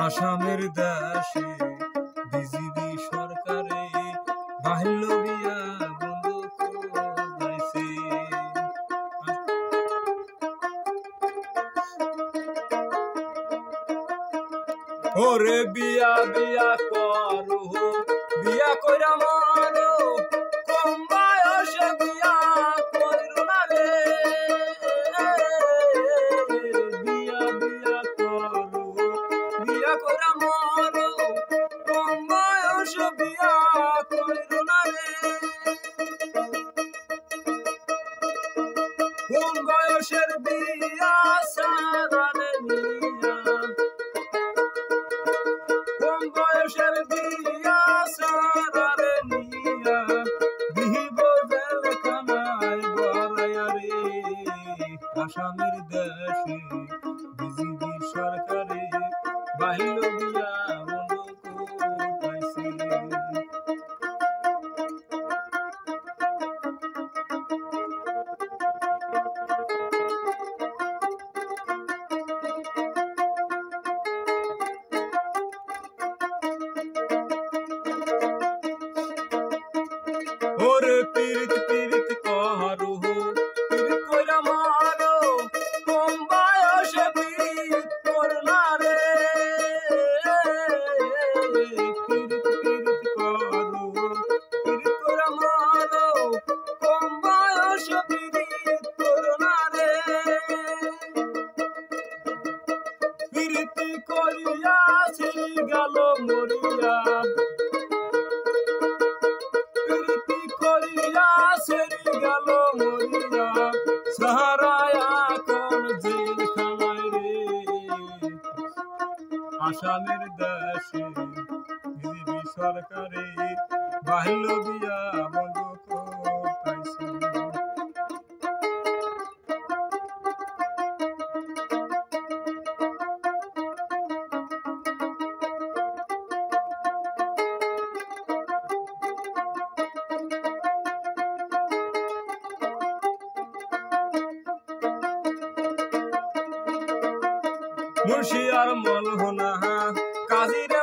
আসামের দেশে বিজিবি সরকারে বাহিল্য বিয়া ওরে বিয়া বিয়া করো বিয়া কইরা কোন বয়সের বিয়া সারারে নিয়া? কোন বয়সের বিয়া সারারে নিয়া? বিহিব জেল খানায় রে, আসামের দেশে বিজিবি সরকারে বাহিল বিয়া ওরে পীড়িত আসামের দেশে বিজেপি সরকারে বাহিল বিয়া মুর্শিয়ার মলহনা কাজিরা